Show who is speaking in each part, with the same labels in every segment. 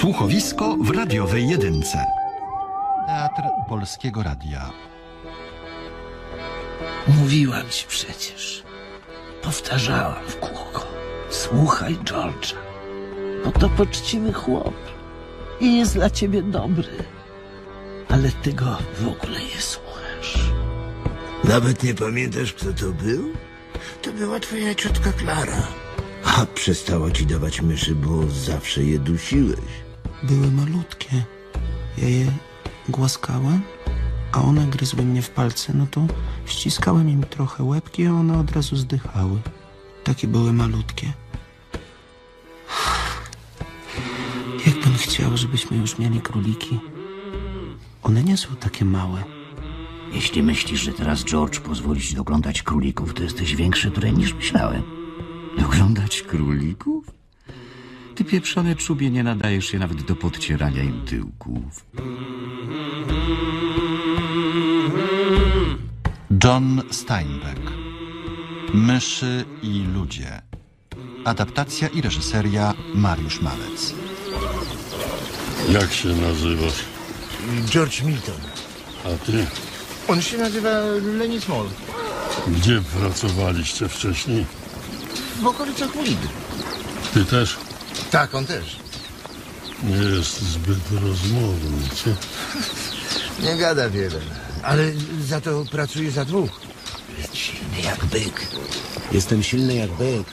Speaker 1: Słuchowisko w radiowej jedynce. Teatr Polskiego Radia.
Speaker 2: Mówiłam ci przecież. Powtarzałam w kółko. Słuchaj George'a. Bo to poczciwy chłop. I jest dla ciebie dobry. Ale ty go w ogóle nie słuchasz.
Speaker 3: Nawet nie pamiętasz, kto to był? To była twoja ciotka Klara. A przestała ci dawać myszy, bo zawsze je dusiłeś.
Speaker 4: Były malutkie. Ja je głaskałem, a one gryzły mnie w palce. No to ściskałem im trochę łebki, a one od razu zdychały. Takie były malutkie. Jakbym chciał, żebyśmy już mieli króliki. One nie są takie małe.
Speaker 5: Jeśli myślisz, że teraz George pozwoli ci doglądać królików, to jesteś większy dureń niż myślałem. Doglądać królików? Ty pieprzone czubie nie nadajesz się nawet do podcierania im tyłków.
Speaker 1: John Steinbeck. Myszy i ludzie. Adaptacja i reżyseria Mariusz Malec.
Speaker 6: Jak się nazywasz?
Speaker 3: George Milton.
Speaker 6: A ty?
Speaker 3: On się nazywa Lenny Small.
Speaker 6: Gdzie pracowaliście wcześniej?
Speaker 3: W okolicach Weed.
Speaker 6: Ty też?
Speaker 3: Tak, on też.
Speaker 6: Nie jest zbyt rozmowny, co?
Speaker 3: Nie gada wiele. Ale za to pracuje za dwóch. Jest silny jak byk. Jestem silny jak byk.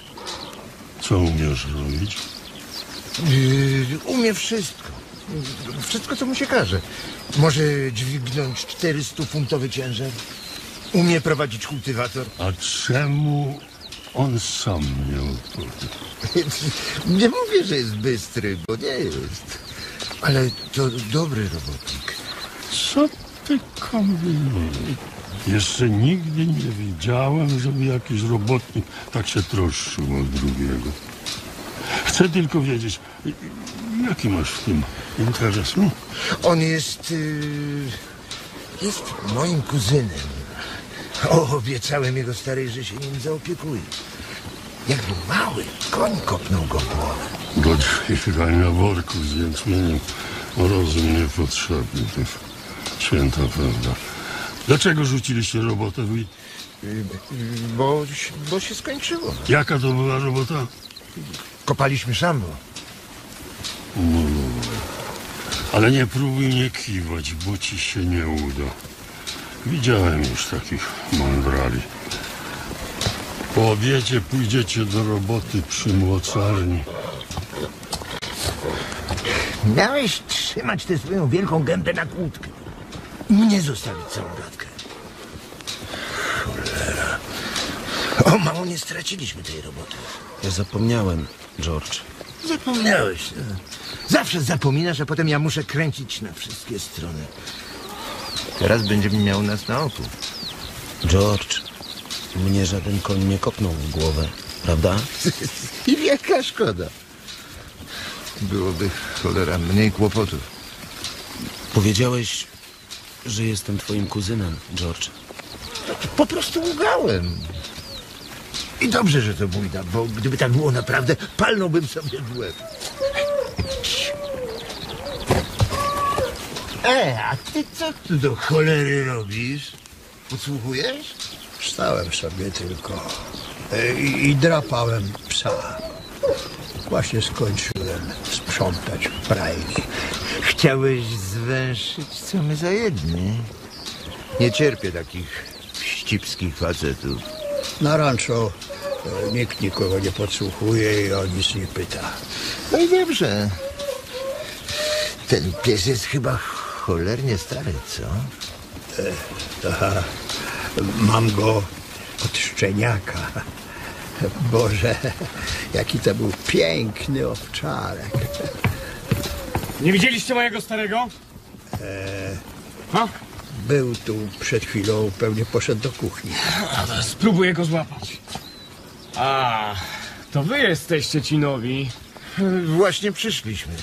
Speaker 6: Co umiesz robić?
Speaker 3: Yy, umie wszystko. Wszystko, co mu się każe. Może dźwignąć 400-funtowy ciężar. Umie prowadzić kultywator.
Speaker 6: A czemu on sam nie odpowie?
Speaker 3: Nie mówię, że jest bystry, bo nie jest. Ale to dobry robotnik.
Speaker 6: Co ty kombinujesz? Jeszcze nigdy nie widziałem, żeby jakiś robotnik tak się troszczył o drugiego. Chcę tylko wiedzieć, jaki masz w tym interes? No?
Speaker 3: On jest... Yy, jest moim kuzynem. O, obiecałem jego starej, że się nim zaopiekuje. Jak był mały, koń kopnął go w głowę.
Speaker 6: Do dźwigania worków z jęczmieniem rozum niepotrzebny. To święta prawda. Dlaczego rzuciliście robotę
Speaker 3: bo, bo się skończyło.
Speaker 6: Jaka to była robota?
Speaker 3: Kopaliśmy szambo.
Speaker 6: Ale nie próbuj mnie kiwać, bo ci się nie uda. Widziałem już takich mądrali. Po obiedzie pójdziecie do roboty przy młocarni.
Speaker 3: Miałeś trzymać tę swoją wielką gębę na kłódkę. I mnie zostawić całą gadkę. Cholera. O, mało nie straciliśmy tej roboty.
Speaker 4: Ja zapomniałem, George.
Speaker 3: Zapomniałeś. no. Zawsze zapominasz, a potem ja muszę kręcić na wszystkie strony. Teraz będzie miał nas na oku.
Speaker 4: George, mnie żaden koń nie kopnął w głowę, prawda?
Speaker 3: I wielka szkoda. Byłoby, cholera, mniej kłopotów.
Speaker 4: Powiedziałeś, że jestem twoim kuzynem, George.
Speaker 3: Po prostu łgałem. I dobrze, że to bójda, bo gdyby tak było naprawdę, palnąłbym sobie w łeb. E, a ty co tu do cholery robisz? Podsłuchujesz?
Speaker 7: Stałem sobie tylko e, i, i drapałem psa. Właśnie skończyłem sprzątać w pralni.
Speaker 3: Chciałeś zwęszyć, co my za jedni. Nie cierpię takich wścibskich facetów.
Speaker 7: Na rancho e, nikt nikogo nie podsłuchuje i o nic nie pyta.
Speaker 3: No i dobrze. Ten pies jest chyba cholernie stary, co?
Speaker 7: Aha, mam go od szczeniaka. Boże, jaki to był piękny owczarek.
Speaker 8: Nie widzieliście mojego starego? A?
Speaker 7: Był tu przed chwilą, pewnie poszedł do kuchni.
Speaker 8: Spróbuję go złapać. A, to wy jesteście ci nowi.
Speaker 3: Właśnie przyszliśmy.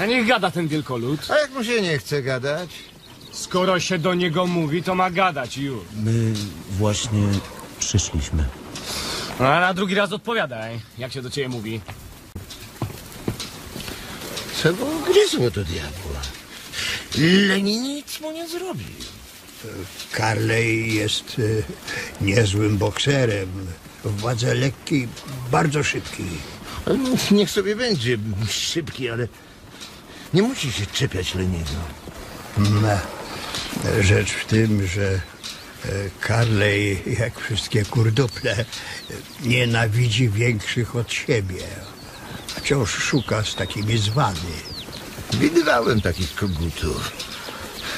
Speaker 8: A niech gada ten wielkolud.
Speaker 3: A jak mu się nie chce gadać?
Speaker 8: Skoro się do niego mówi, to ma gadać już.
Speaker 4: My właśnie przyszliśmy.
Speaker 8: A na drugi raz odpowiadaj, jak się do ciebie mówi.
Speaker 3: Co go gryzło do diabła? Leni nic mu nie zrobił.
Speaker 7: Carley jest e, niezłym bokserem. Władze lekki, bardzo szybki.
Speaker 3: Niech sobie będzie szybki, ale nie musi się czepiać Leniego.
Speaker 7: Mm, Rzecz w tym, że e, Carley, jak wszystkie kurduple, e, nienawidzi większych od siebie. Wciąż szuka z takimi zwany.
Speaker 3: Widywałem takich kogutów.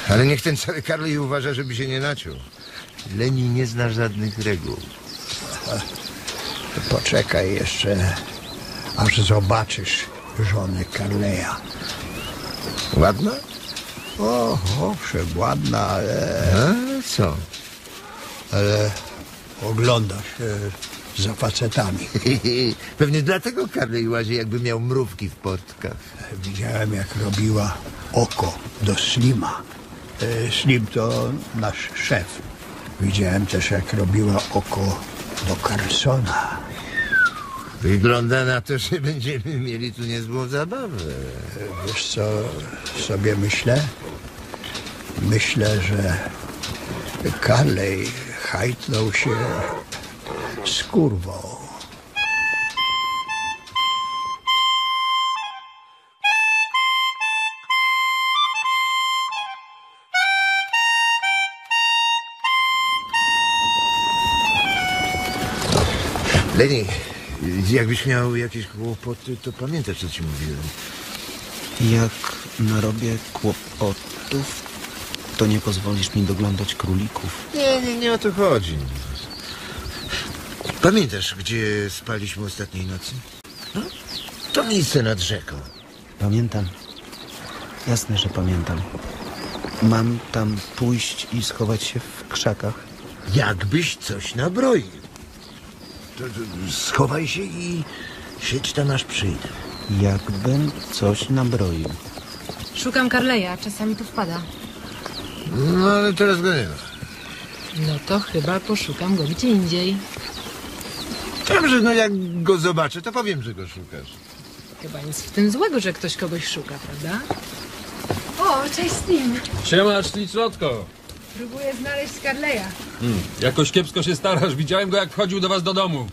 Speaker 3: Ale niech ten cały Karley uważa, żeby się nie naciął. Leni nie zna żadnych reguł.
Speaker 7: Poczekaj jeszcze, aż zobaczysz żonę Carleya.
Speaker 3: Ładna?
Speaker 7: O, owszem, ładna, ale,
Speaker 3: A co?
Speaker 7: ale ogląda się za facetami.
Speaker 3: Pewnie dlatego Karley łazi, jakby miał mrówki w portkach.
Speaker 7: Widziałem, jak robiła oko do Slima. E, Slim to nasz szef. Widziałem też, jak robiła oko do Carsona.
Speaker 3: Wygląda na to, że będziemy mieli tu niezłą zabawę.
Speaker 7: Wiesz, co sobie myślę? Myślę, że Carley hajtnął się z kurwą.
Speaker 3: Leni, jakbyś miał jakieś kłopoty, to pamiętasz, co ci mówiłem.
Speaker 4: Jak narobię kłopotów, to nie pozwolisz mi doglądać królików.
Speaker 3: Nie, nie, nie o to chodzi. Pamiętasz, gdzie spaliśmy ostatniej nocy? No, to miejsce nad rzeką.
Speaker 4: Pamiętam. Jasne, że pamiętam. Mam tam pójść i schować się w krzakach.
Speaker 3: Jakbyś coś nabroił. To, to schowaj się i siedź tam, aż przyjdę.
Speaker 4: Jakbym coś nabroił.
Speaker 9: Szukam Carleya, czasami tu wpada.
Speaker 3: No, ale teraz go nie ma.
Speaker 9: No to chyba poszukam go gdzie indziej.
Speaker 3: Dobrze, no jak go zobaczę, to powiem, że go szukasz.
Speaker 9: Chyba nic w tym złego, że ktoś kogoś szuka, prawda? O, cześć Slim.
Speaker 10: Siema, ślicznotko.
Speaker 9: Próbuję znaleźć Carleya.
Speaker 10: Jakoś kiepsko się starasz. Widziałem go, jak wchodził do was do domu.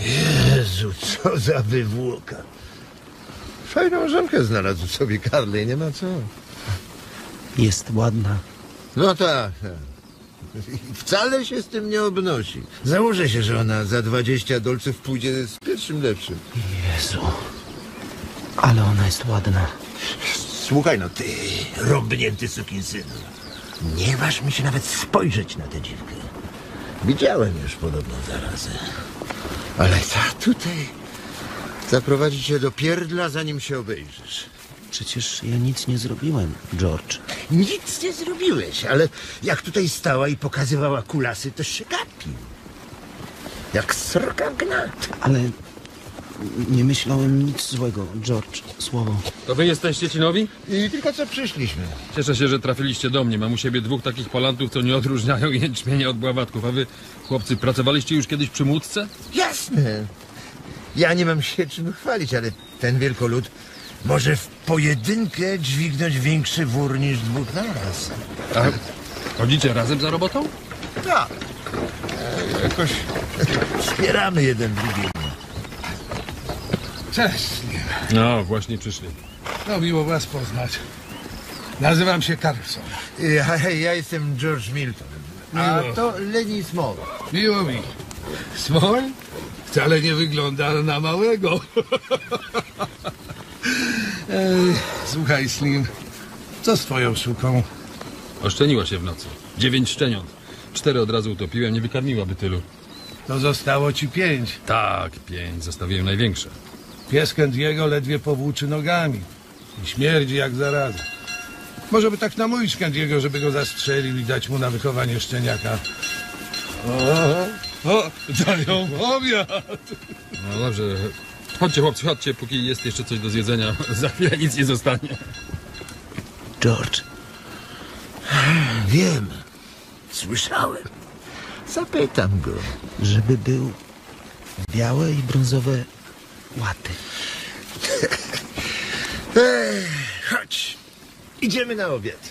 Speaker 3: Jezu, co za wywółka. Fajną żonkę znalazł sobie Karley, nie ma co.
Speaker 4: Jest ładna.
Speaker 3: No tak, tak. Wcale się z tym nie obnosi. Założę się, że ona za 20 dolców pójdzie z pierwszym lepszym.
Speaker 4: Jezu. Ale ona jest ładna.
Speaker 3: Słuchaj no, ty robnięty sukinsynu. Nie waż mi się nawet spojrzeć na tę dziwkę. Widziałem już podobną zarazę. Ale ta tutaj zaprowadzi cię do pierdla, zanim się obejrzysz.
Speaker 4: Przecież ja nic nie zrobiłem, George.
Speaker 3: Nic nie zrobiłeś, ale jak tutaj stała i pokazywała kulasy, to się gapił. Jak sroka gnat.
Speaker 4: Ale nie myślałem nic złego, George. Słowo.
Speaker 10: To wy jesteście ci nowi?
Speaker 3: I tylko co przyszliśmy.
Speaker 10: Cieszę się, że trafiliście do mnie. Mam u siebie dwóch takich polantów, co nie odróżniają jęczmienia od bławatków. A wy, chłopcy, pracowaliście już kiedyś przy młódce?
Speaker 3: Jasne. Ja nie mam się czym chwalić, ale ten wielkolud może w pojedynkę dźwignąć większy wór niż dwóch naraz.
Speaker 10: A chodzicie razem za robotą?
Speaker 3: Tak. E, Jakoś wspieramy jeden drugiego.
Speaker 11: Cześć.
Speaker 10: No, właśnie przyszli.
Speaker 11: No miło was poznać. Nazywam się Carlson.
Speaker 3: Ja, ja jestem George Milton. A
Speaker 11: Miło.
Speaker 3: to Lenny Small.
Speaker 11: Miło mi. Small? Wcale nie wygląda na małego. Ej, słuchaj, Slim. Co z twoją suką?
Speaker 10: Oszczeniła się w nocy. Dziewięć szczeniąt. Cztery od razu utopiłem, nie wykarmiłaby tylu.
Speaker 11: To zostało ci pięć.
Speaker 10: Tak, pięć. Zostawiłem największe.
Speaker 11: Pies Kendiego ledwie powłóczy nogami. I śmierdzi jak zaraza. Może by tak namówić Kendiego, żeby go zastrzelił i dać mu na wychowanie szczeniaka. O, o dają obiad.
Speaker 10: No dobrze. Chodźcie, chłopcy, chodźcie, póki jest jeszcze coś do zjedzenia. Za chwilę nic nie zostanie.
Speaker 4: George,
Speaker 3: Wiem. Słyszałem. Zapytam go.
Speaker 4: żeby był białe i brązowe łaty.
Speaker 3: Ej, chodź. Idziemy na obiad.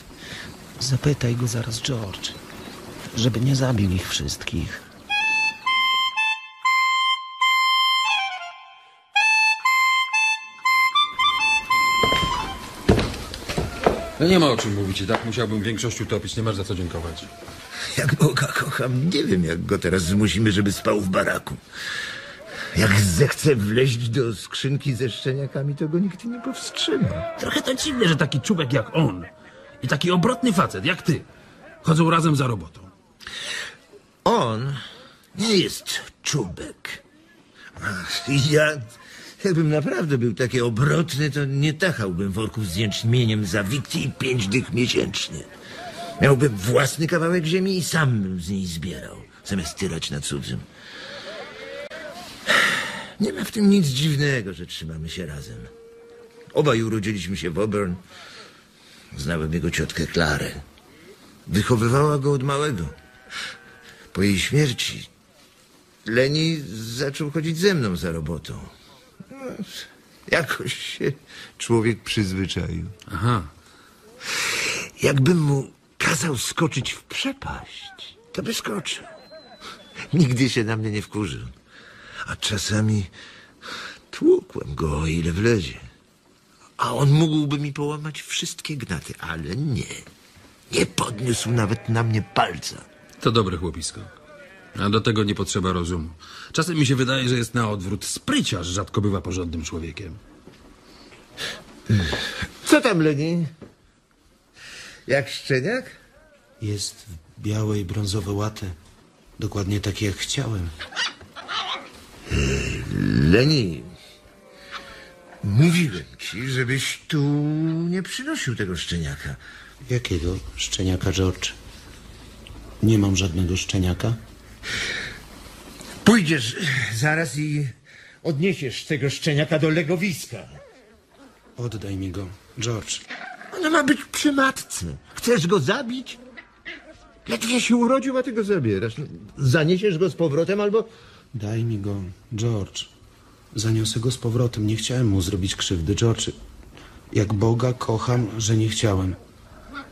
Speaker 2: Zapytaj go zaraz, George, żeby nie zabił ich wszystkich.
Speaker 10: No nie ma o czym mówić i tak musiałbym większość utopić, nie masz za co dziękować.
Speaker 3: Jak Boga kocham, nie wiem jak go teraz zmusimy, żeby spał w baraku. Jak zechce wleźć do skrzynki ze szczeniakami, to go nikt nie powstrzyma.
Speaker 12: Trochę to dziwne, że taki czubek jak on i taki obrotny facet jak ty chodzą razem za robotą.
Speaker 3: On nie jest czubek. Ach, Ja, jakbym naprawdę był taki obrotny, to nie tachałbym worków z jęczmieniem za wikty i pięć dych miesięcznie. Miałbym własny kawałek ziemi i sam bym z niej zbierał, zamiast tyrać na cudzym. Nie ma w tym nic dziwnego, że trzymamy się razem. Obaj urodziliśmy się w Auburn. Znałem jego ciotkę Klarę. Wychowywała go od małego. Po jej śmierci Leni zaczął chodzić ze mną za robotą. No, jakoś się człowiek przyzwyczaił.
Speaker 12: Aha.
Speaker 3: Jakbym mu kazał skoczyć w przepaść, to by skoczył. Nigdy się na mnie nie wkurzył. A czasami tłukłem go, o ile wlezie. A on mógłby mi połamać wszystkie gnaty, ale nie. Nie podniósł nawet na mnie palca.
Speaker 12: To dobre chłopisko. A do tego nie potrzeba rozumu. Czasem mi się wydaje, że jest na odwrót. Spryciarz rzadko bywa porządnym człowiekiem.
Speaker 3: Co tam, Leni? Jak szczeniak?
Speaker 4: Jest w białe i brązowe łaty. Dokładnie takie jak chciałem.
Speaker 3: Leni, mówiłem ci, żebyś tu nie przynosił tego szczeniaka.
Speaker 4: Jakiego szczeniaka, George? Nie mam żadnego szczeniaka.
Speaker 3: Pójdziesz zaraz i odniesiesz tego szczeniaka do legowiska.
Speaker 4: Oddaj mi go, George.
Speaker 3: Ona ma być przy matce. Chcesz go zabić? Ledwie się urodził, a ty go zabierasz. Zaniesiesz go z powrotem albo...
Speaker 4: Daj mi go, George. Zaniosę go z powrotem. Nie chciałem mu zrobić krzywdy, George. Jak Boga kocham, że nie chciałem.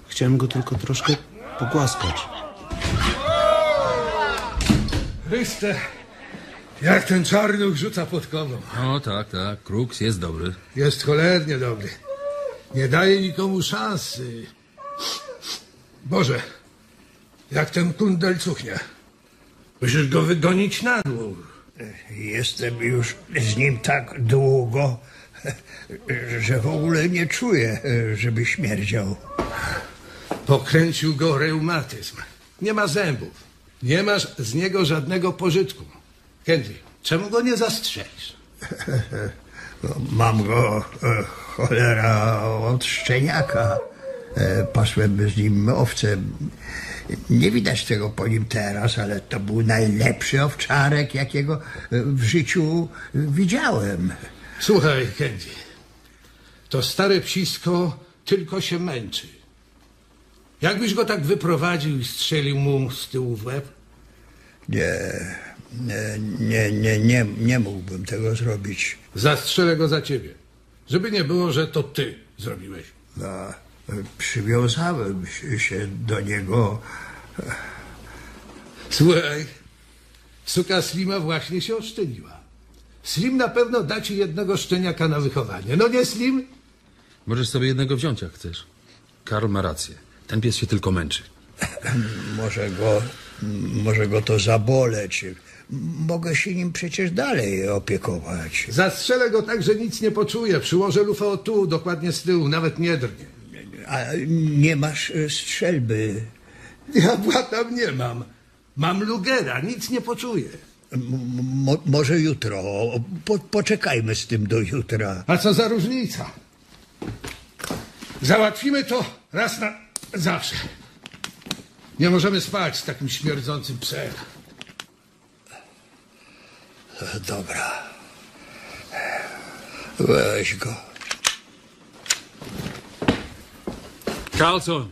Speaker 4: Chciałem go tylko troszkę pogłaskać.
Speaker 11: Chryste, jak ten czarnuch rzuca podkową.
Speaker 12: O tak, tak. Kruks jest dobry.
Speaker 11: Jest cholernie dobry. Nie daje nikomu szansy. Boże, jak ten kundel cuchnie. Musisz go wygonić na dwór.
Speaker 7: Jestem już z nim tak długo, że w ogóle nie czuję, żeby śmierdział.
Speaker 11: Pokręcił go reumatyzm. Nie ma zębów. Nie masz z niego żadnego pożytku. Henry, czemu go nie zastrzelisz?
Speaker 7: No, Mam go, e, cholera, od szczeniaka. E, Pasłem z nim owce. Nie widać tego po nim teraz, ale to był najlepszy owczarek, jakiego e, w życiu widziałem.
Speaker 11: Słuchaj, Henry, to stare psisko tylko się męczy. Jakbyś go tak wyprowadził i strzelił mu z tyłu w łeb?
Speaker 7: Nie, nie, nie, nie, nie, nie mógłbym tego zrobić.
Speaker 11: Zastrzelę go za ciebie. Żeby nie było, że to ty zrobiłeś.
Speaker 7: No, przywiązałem się- do niego.
Speaker 11: Słuchaj, suka Slima właśnie się oszczędziła. Slim na pewno da ci jednego szczeniaka na wychowanie. No nie, Slim?
Speaker 12: Możesz sobie jednego wziąć, jak chcesz. Karl ma rację. Ten pies się tylko męczy.
Speaker 7: Może go, może go to zaboleć. Mogę się nim przecież dalej opiekować.
Speaker 11: Zastrzelę go tak, że nic nie poczuje. Przyłożę lufę o tu, dokładnie z tyłu, nawet nie drgnie.
Speaker 7: A nie masz e, strzelby.
Speaker 11: Ja tam nie mam. Mam Lugera, nic nie poczuję.
Speaker 7: Mo, może jutro. Po, poczekajmy z tym do jutra.
Speaker 11: A co za różnica? Załatwimy to raz na zawsze. Nie możemy spać z takim śmierdzącym psem.
Speaker 7: Dobra. Weź go.
Speaker 12: Carlson!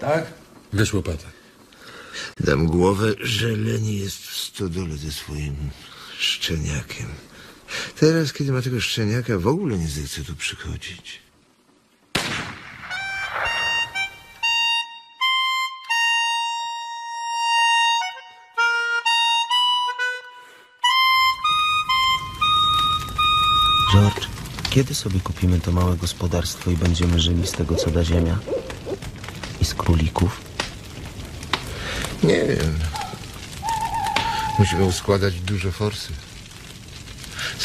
Speaker 11: Tak?
Speaker 12: Weź łopatę.
Speaker 3: Dam głowę, że Leni jest w stodole ze swoim szczeniakiem. Teraz, kiedy ma tego szczeniaka, w ogóle nie zechce tu przychodzić.
Speaker 4: George, kiedy sobie kupimy to małe gospodarstwo i będziemy żyli z tego, co da ziemia? I z królików?
Speaker 3: Nie wiem. Musimy uskładać dużo forsy.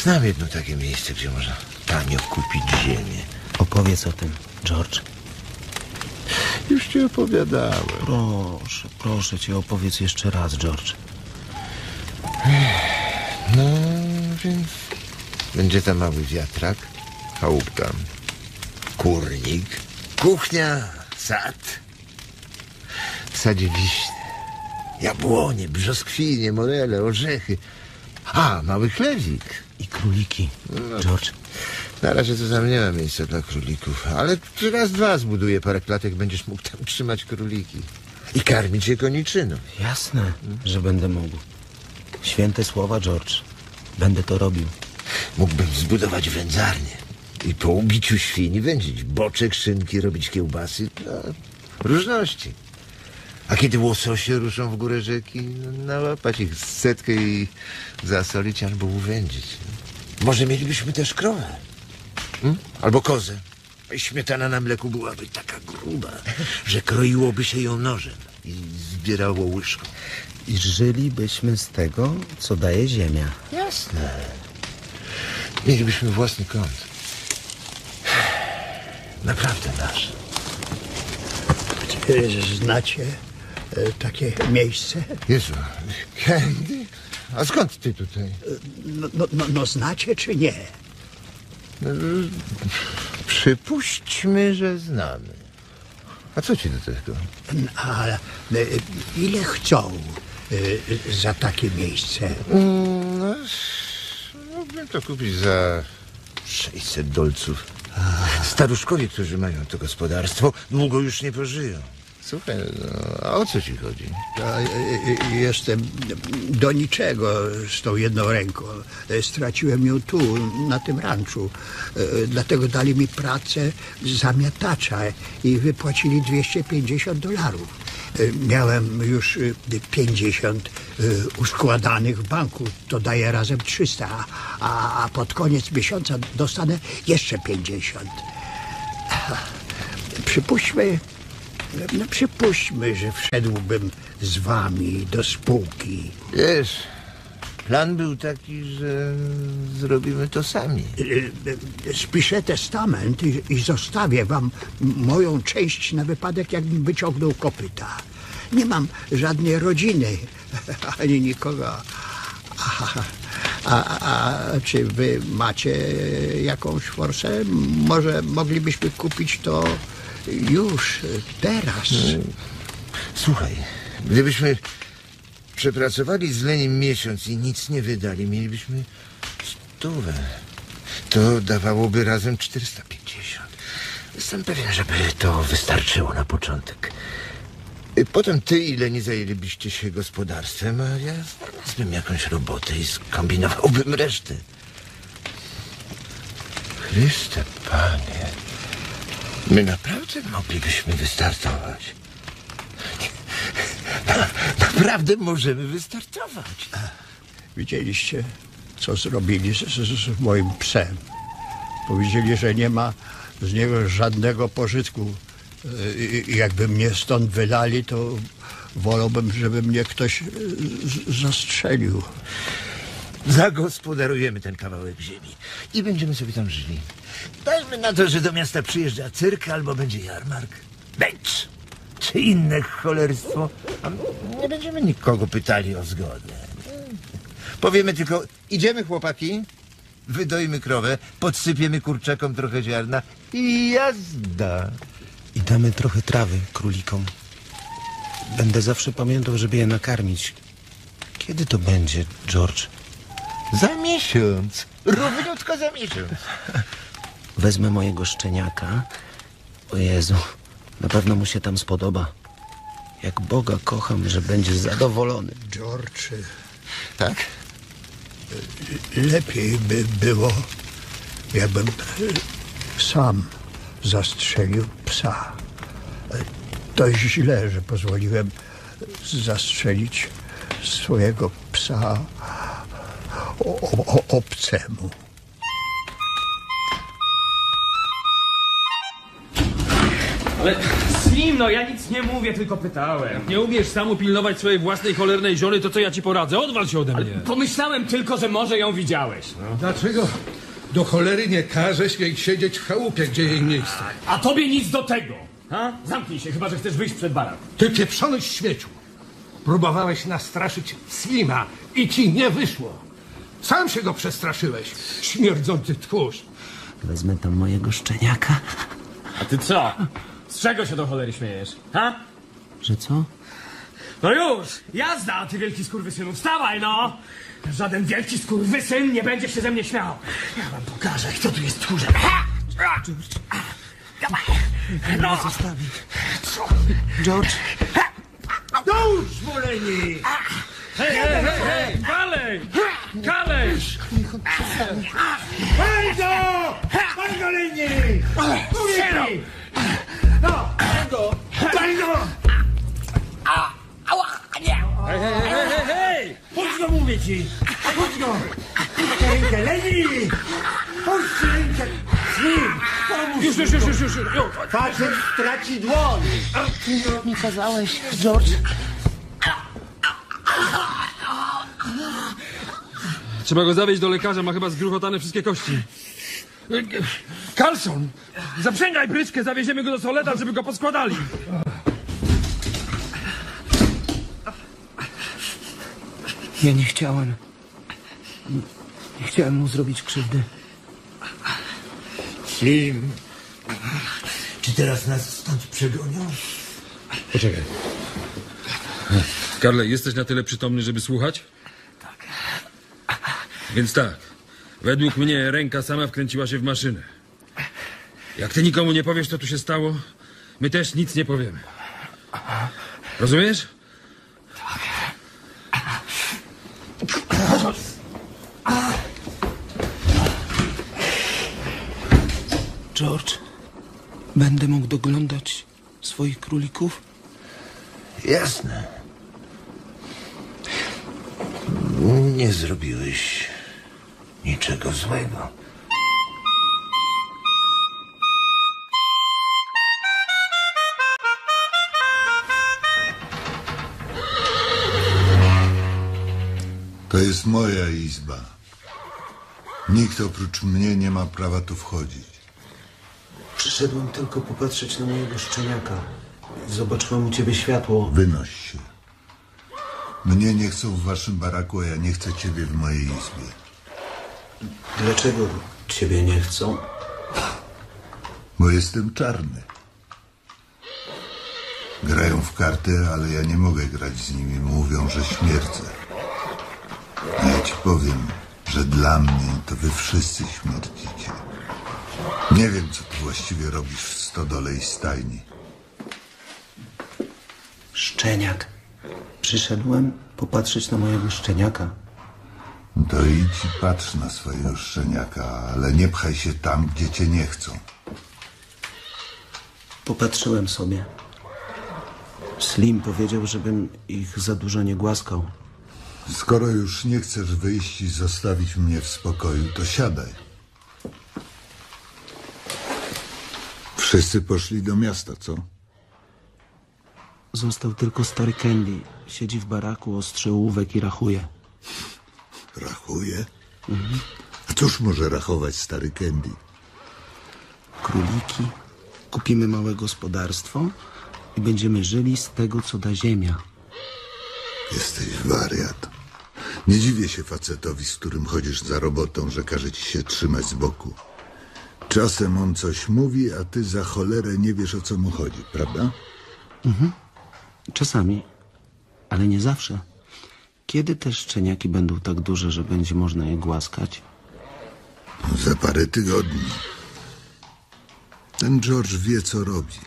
Speaker 3: Znam jedno takie miejsce, gdzie można tanio kupić ziemię.
Speaker 4: Opowiedz o tym, George.
Speaker 3: Już ci opowiadałem.
Speaker 4: Proszę, proszę cię, opowiedz jeszcze raz, George.
Speaker 3: No, więc będzie tam mały wiatrak, chałupka, kurnik, kuchnia, sad. W sadzie wiśnie, jabłonie, brzoskwinie, morele, orzechy. A, mały chlewik.
Speaker 4: I króliki,
Speaker 3: No,
Speaker 4: George.
Speaker 3: Na razie to tam nie ma miejsca dla królików, ale raz, dwa zbuduję parę klatek, będziesz mógł tam trzymać króliki. I karmić je koniczyną.
Speaker 4: Jasne, że będę mógł. Święte słowa, George. Będę to robił.
Speaker 3: Mógłbym zbudować wędzarnię i po ubiciu świni wędzić boczek, szynki, robić kiełbasy. No, różności. A kiedy łososie ruszą w górę rzeki, no, nałapać ich z setkę i zasolić albo uwędzić. Może mielibyśmy też krowę. Hmm? Albo kozę. I Śmietana na mleku byłaby taka gruba, że kroiłoby się ją nożem i zbierało łyżką.
Speaker 4: I żylibyśmy z tego, co daje ziemia.
Speaker 3: Jasne. Mielibyśmy własny kąt. Naprawdę nasz.
Speaker 7: E, Znacie e, takie miejsce?
Speaker 3: Jezu, Candy? A skąd ty tutaj?
Speaker 7: No, no, no, no znacie czy nie?
Speaker 3: No, Przypuśćmy, że znamy. A co ci do tego?
Speaker 7: A e, ile chcą e, za takie miejsce?
Speaker 3: Mm, No, mógłbym to kupić za 600 dolców. Staruszkowie, którzy mają to gospodarstwo, długo już nie pożyją. Słuchaj, no, a o co ci chodzi?
Speaker 7: Ja, Jestem do niczego z tą jedną ręką. Straciłem ją tu, na tym ranczu. E, Dlatego dali mi pracę zamiatacza i wypłacili 250 dolarów. E, Miałem już e, 50 e, uskładanych w banku. To daje razem 300, a, a pod koniec miesiąca dostanę jeszcze 50. Przypuśćmy, no przypuśćmy, że wszedłbym z wami do spółki.
Speaker 3: Wiesz, plan był taki, że zrobimy to sami.
Speaker 7: E, e, Spiszę testament i, i zostawię wam moją część na wypadek, jakbym wyciągnął kopyta. Nie mam żadnej rodziny, ani nikogo. A, a, a czy wy macie jakąś forsę? Może moglibyśmy kupić to już, teraz.
Speaker 3: Słuchaj, gdybyśmy przepracowali z Lenim miesiąc i nic nie wydali, mielibyśmy stówę. To dawałoby razem 450. Jestem pewien, żeby to wystarczyło na początek. Y, Potem ty i Leni zajęlibyście się gospodarstwem, a ja znalazłbym jakąś robotę i skombinowałbym resztę. Chryste, panie. My naprawdę moglibyśmy wystartować. Na- Naprawdę możemy wystartować.
Speaker 7: Widzieliście, co zrobili z, z, z moim psem. Powiedzieli, że nie ma z niego żadnego pożytku. E, I, jakby mnie stąd wylali, to wolałbym, żeby mnie ktoś e, zastrzelił.
Speaker 3: Zagospodarujemy ten kawałek ziemi i będziemy sobie tam żyli. Dajmy na to, że do miasta przyjeżdża cyrk albo będzie jarmark, becz czy inne cholerstwo. A nie będziemy nikogo pytali o zgodę. Powiemy tylko, idziemy chłopaki, wydojmy krowę, podsypiemy kurczakom trochę ziarna i jazda.
Speaker 4: I damy trochę trawy królikom. Będę zawsze pamiętał, żeby je nakarmić. Kiedy to będzie, George?
Speaker 3: Za miesiąc. Równiutko za miesiąc.
Speaker 4: Wezmę mojego szczeniaka. O Jezu, na pewno mu się tam spodoba. Jak Boga kocham, że będzie zadowolony.
Speaker 7: George,
Speaker 3: Tak?
Speaker 7: lepiej by było, jakbym sam zastrzelił psa. To źle, że pozwoliłem zastrzelić swojego psa o, o, obcemu.
Speaker 8: Ale Slim, no ja nic nie mówię, tylko pytałem.
Speaker 12: Nie umiesz sam upilnować swojej własnej cholernej żony, to co ja ci poradzę? Odwal się ode mnie.
Speaker 8: Pomyślałem tylko, że może ją widziałeś. No.
Speaker 11: Dlaczego do cholery nie każesz jej siedzieć w chałupie, gdzie jej miejsce?
Speaker 8: A tobie nic do tego. Ha? Zamknij się, chyba że chcesz wyjść przed barak.
Speaker 11: Ty pieprzony śmieciu. Próbowałeś nastraszyć Slima i ci nie wyszło. Sam się go przestraszyłeś, śmierdzący tchórz.
Speaker 4: Wezmę tam mojego szczeniaka.
Speaker 8: A ty co? Z czego się do cholery śmiejesz? Ha?
Speaker 4: Że co?
Speaker 8: No już! Jazda, ty wielki skurwysynu! Wstawaj, no! Żaden wielki skurwysyn nie będzie się ze mnie śmiał. Ja wam pokażę, kto tu jest tchórzem. Ha! Dawaj! No!
Speaker 4: Zostawi. George,
Speaker 3: No już, woleni!
Speaker 8: Hej, hej, hej, hej! Kalej! Kalej!
Speaker 3: Bardzo! Bardzo lenni!
Speaker 8: Siero!
Speaker 3: No, bardzo! Bardzo!
Speaker 8: Hej, hej, hej, hej, hej!
Speaker 3: Puść go, mówię ci! Puść go! Puść rękę, lenni! Puść rękę! Pomóż
Speaker 8: Już, już, już, już, już, już!
Speaker 3: Facet straci dłoń!
Speaker 2: Mi kazałeś, George.
Speaker 12: Trzeba go zawieźć do lekarza, ma chyba zgruchotane wszystkie kości. Carlson! Zaprzęgaj bryczkę, zawieziemy go do Soleta, żeby go poskładali.
Speaker 4: ja nie chciałem. Nie chciałem mu zrobić krzywdy.
Speaker 3: Slim! Czy teraz nas stąd przegonią?
Speaker 12: Poczekaj. Karle, jesteś na tyle przytomny, żeby słuchać? Więc tak. Według mnie ręka sama wkręciła się w maszynę. Jak ty nikomu nie powiesz, co tu się stało, my też nic nie powiemy. Rozumiesz?
Speaker 4: George, będę mógł doglądać swoich królików?
Speaker 3: Jasne. Nie zrobiłeś niczego złego.
Speaker 13: To jest moja izba. Nikt oprócz mnie nie ma prawa tu wchodzić.
Speaker 4: Przyszedłem tylko popatrzeć na mojego szczeniaka. Zobaczyłem u ciebie światło.
Speaker 13: Wynoś się. Mnie nie chcą w waszym baraku, a ja nie chcę ciebie w mojej izbie.
Speaker 4: Dlaczego ciebie nie chcą?
Speaker 13: Bo jestem czarny. Grają w karty, ale ja nie mogę grać z nimi. Mówią, że śmierdzę. A ja ci powiem, że dla mnie to wy wszyscy śmierdzicie. Nie wiem, co ty właściwie robisz w stodole i stajni.
Speaker 4: Szczeniak. Przyszedłem popatrzeć na mojego szczeniaka.
Speaker 13: To idź i patrz na swojego szczeniaka, ale nie pchaj się tam, gdzie cię nie chcą.
Speaker 4: Popatrzyłem sobie. Slim powiedział, żebym ich za dużo nie głaskał.
Speaker 13: Skoro już nie chcesz wyjść i zostawić mnie w spokoju, to siadaj. Wszyscy poszli do miasta, co?
Speaker 4: Został tylko stary Candy. Siedzi w baraku, ostrzy ołówek i rachuje.
Speaker 13: Rachuje? A cóż może rachować stary Candy?
Speaker 4: Króliki. Kupimy małe gospodarstwo i będziemy żyli z tego, co da ziemia.
Speaker 13: Jesteś wariat. Nie dziwię się facetowi, z którym chodzisz za robotą, że każe ci się trzymać z boku. Czasem on coś mówi, a ty za cholerę nie wiesz, o co mu chodzi, prawda?
Speaker 4: Mhm. Czasami, ale nie zawsze. Kiedy te szczeniaki będą tak duże, że będzie można je głaskać?
Speaker 13: Za parę tygodni. Ten George wie, co robi.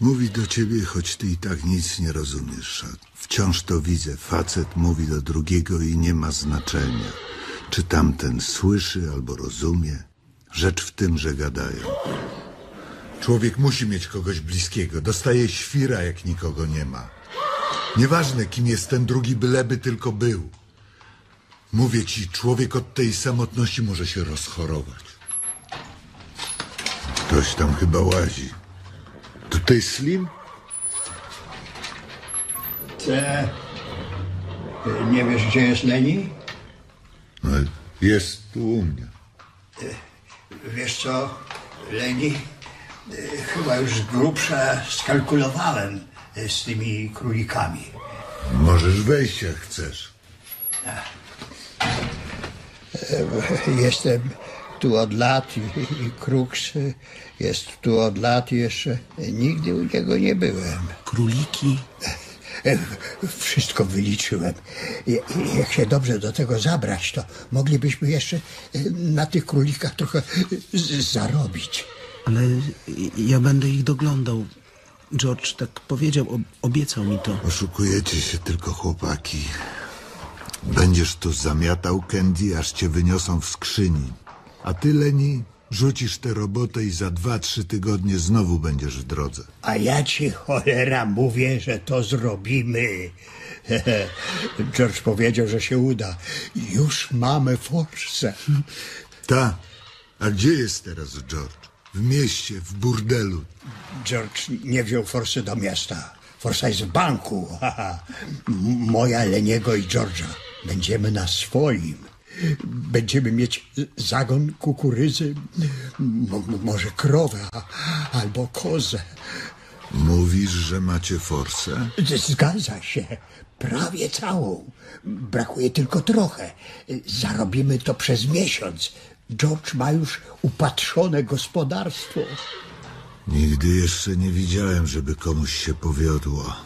Speaker 13: Mówi do ciebie, choć ty i tak nic nie rozumiesz. Wciąż to widzę. Facet mówi do drugiego i nie ma znaczenia, czy tamten słyszy albo rozumie. Rzecz w tym, że gadają. Człowiek musi mieć kogoś bliskiego. Dostaje świra, jak nikogo nie ma. Nieważne, kim jest ten drugi, byleby tylko był. Mówię ci, człowiek od tej samotności może się rozchorować. Ktoś tam chyba łazi. Tutaj Slim?
Speaker 7: Te... Nie wiesz, gdzie jest Leni?
Speaker 13: No, jest tu u mnie.
Speaker 7: Wiesz co, Leni? e, Chyba już z grubsza skalkulowałem z tymi królikami.
Speaker 13: Możesz wejść, jak chcesz.
Speaker 7: E, Jestem tu od lat i, i Kruks e, jest tu od lat i jeszcze nigdy u niego nie byłem.
Speaker 4: Króliki?
Speaker 7: E, Wszystko wyliczyłem. Jak się dobrze do tego zabrać, to moglibyśmy jeszcze e, na tych królikach trochę zarobić.
Speaker 4: Ale ja będę ich doglądał. George tak powiedział, ob- obiecał mi to.
Speaker 13: Oszukujecie się tylko, chłopaki. Będziesz tu zamiatał Candy, aż cię wyniosą w skrzyni. A ty, Leni, rzucisz tę robotę i za dwa, trzy tygodnie znowu będziesz w drodze.
Speaker 7: A ja ci cholera mówię, że to zrobimy. George powiedział, że się uda. Już mamy forsę.
Speaker 13: Ta. A gdzie jest teraz George? W mieście, w burdelu.
Speaker 7: George nie wziął forsy do miasta. Forsa jest w banku. Moja, Leniego i George'a. Będziemy na swoim. Będziemy mieć zagon kukurydzy, m- m- może krowę a- albo kozę.
Speaker 13: Mówisz, że macie forsę?
Speaker 7: Zgadza się. Prawie całą. Brakuje tylko trochę. Zarobimy to przez miesiąc. George ma już upatrzone gospodarstwo.
Speaker 13: Nigdy jeszcze nie widziałem, żeby komuś się powiodło.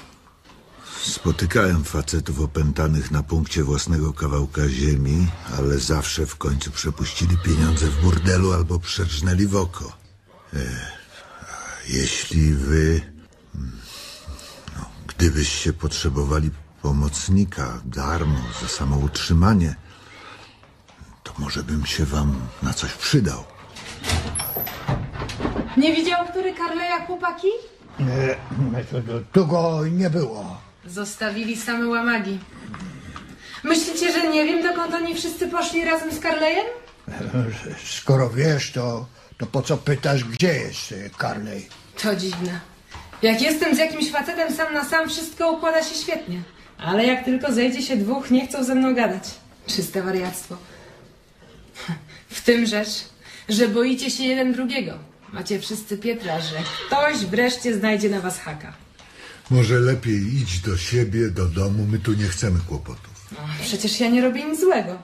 Speaker 13: Spotykałem facetów opętanych na punkcie własnego kawałka ziemi, ale zawsze w końcu przepuścili pieniądze w burdelu albo przerżnęli w oko. A jeśli wy, mm, no, gdybyście potrzebowali pomocnika darmo za samo utrzymanie, to może bym się wam na coś przydał.
Speaker 9: Nie widział który Karleja chłopaki?
Speaker 7: E, tu- go nie było.
Speaker 9: Zostawili same łamagi. Myślicie, że nie wiem, dokąd oni wszyscy poszli razem z Karlejem?
Speaker 7: Skoro wiesz, to, to po co pytasz, gdzie jest e, Carley?
Speaker 9: To dziwne. Jak jestem z jakimś facetem sam na sam, wszystko układa się świetnie. Ale jak tylko zejdzie się dwóch, nie chcą ze mną gadać. Czyste wariactwo. W tym rzecz, że boicie się jeden drugiego. Macie wszyscy Pietra, że ktoś wreszcie znajdzie na was haka.
Speaker 13: Może lepiej idź do siebie, do domu. My tu nie chcemy kłopotów.
Speaker 9: No, przecież ja nie robię nic złego.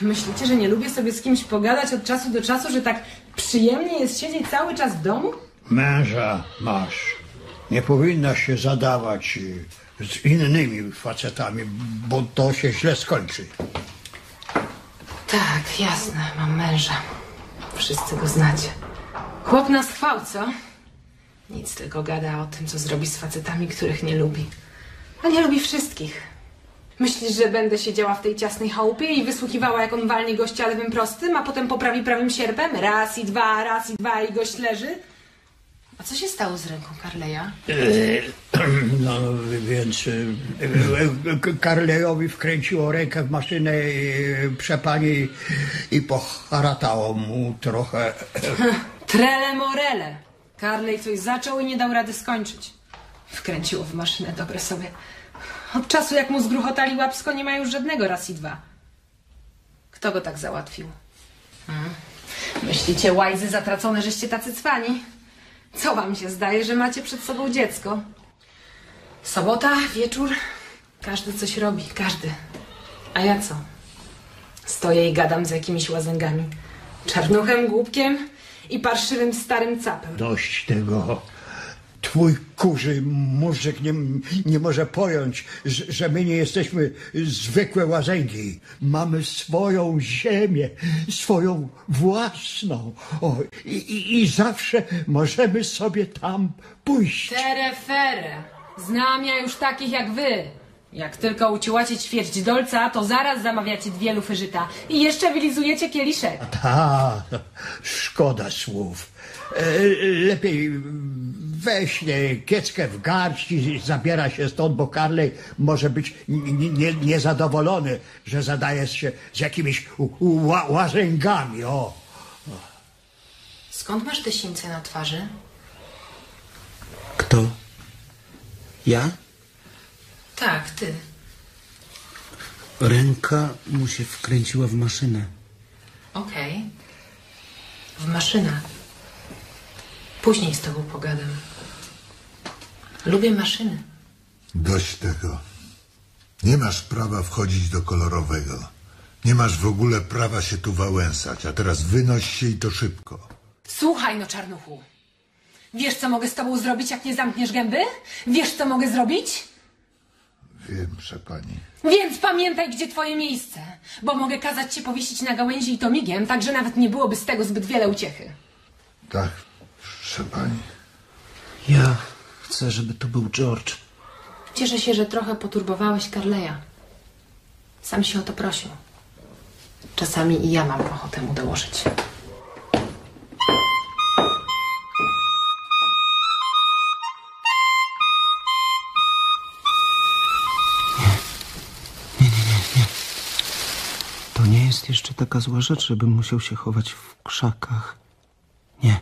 Speaker 9: Myślicie, że nie lubię sobie z kimś pogadać od czasu do czasu, że tak przyjemnie jest siedzieć cały czas w domu?
Speaker 7: Męża masz. Nie powinnaś się zadawać e, z innymi facetami, bo to się źle skończy.
Speaker 9: Tak, jasne, mam męża. Wszyscy go znacie. Chłop nas chwał, co? Nic tylko gada o tym, co zrobi z facetami, których nie lubi. A nie lubi wszystkich. Myślisz, że będę siedziała w tej ciasnej chałupie i wysłuchiwała, jak on walnie gościa lewym prostym, a potem poprawi prawym sierpem? Raz i dwa, raz i dwa i gość leży? A co się stało z ręką Karleja?
Speaker 7: E, No więc e, e, Karlejowi wkręciło rękę w maszynę e, przepani i poharatało mu trochę.
Speaker 9: Trele morele. Karlej coś zaczął i nie dał rady skończyć. Wkręciło w maszynę dobre sobie. Od czasu jak mu zgruchotali łapsko nie ma już żadnego raz i dwa. Kto go tak załatwił? Hmm? Myślicie, łajzy zatracone, żeście tacy cwani? Co wam się zdaje, że macie przed sobą dziecko? Sobota, wieczór, każdy coś robi, każdy. A ja co? Stoję i gadam z jakimiś łazęgami. Czarnuchem, głupkiem i parszywym starym capem.
Speaker 7: Dość tego. Twój kurzy mózg nie, nie może pojąć, że, my nie jesteśmy zwykłe łazęgi. Mamy swoją ziemię, swoją własną. O, i, i, I zawsze możemy sobie tam pójść.
Speaker 9: Terefere. Znam ja już takich jak wy. Jak tylko uciłacie ćwierć dolca, to zaraz zamawiacie dwie lufy żyta. I jeszcze wylizujecie kieliszek.
Speaker 7: Ta, szkoda słów. E, Lepiej weź kieckę w garść i zabiera się stąd, bo Carley może być nie- nie- niezadowolony, że zadaje się z jakimiś u- u- ła, łazęgami. O.
Speaker 9: Skąd masz te sińce na twarzy?
Speaker 4: Kto? Ja?
Speaker 9: Tak, ty.
Speaker 4: Ręka mu się wkręciła w maszynę.
Speaker 9: Okej. W maszynach. Później z tobą pogadam. Lubię maszyny.
Speaker 13: Dość tego. Nie masz prawa wchodzić do kolorowego. Nie masz w ogóle prawa się tu wałęsać, a teraz wynoś się i to szybko.
Speaker 9: Słuchaj no, czarnuchu. Wiesz, co mogę z tobą zrobić, jak nie zamkniesz gęby? Wiesz, co mogę zrobić?
Speaker 13: Wiem, pani.
Speaker 9: Więc pamiętaj, gdzie twoje miejsce. Bo mogę kazać cię powiesić na gałęzi i to migiem, tak że nawet nie byłoby z tego zbyt wiele uciechy.
Speaker 13: Tak, proszę pani.
Speaker 4: Ja chcę, żeby to był George.
Speaker 9: Cieszę się, że trochę poturbowałeś Carleya. Sam się o to prosił. Czasami i ja mam ochotę mu dołożyć.
Speaker 4: To nie jest jeszcze taka zła rzecz, żebym musiał się chować w krzakach. Nie.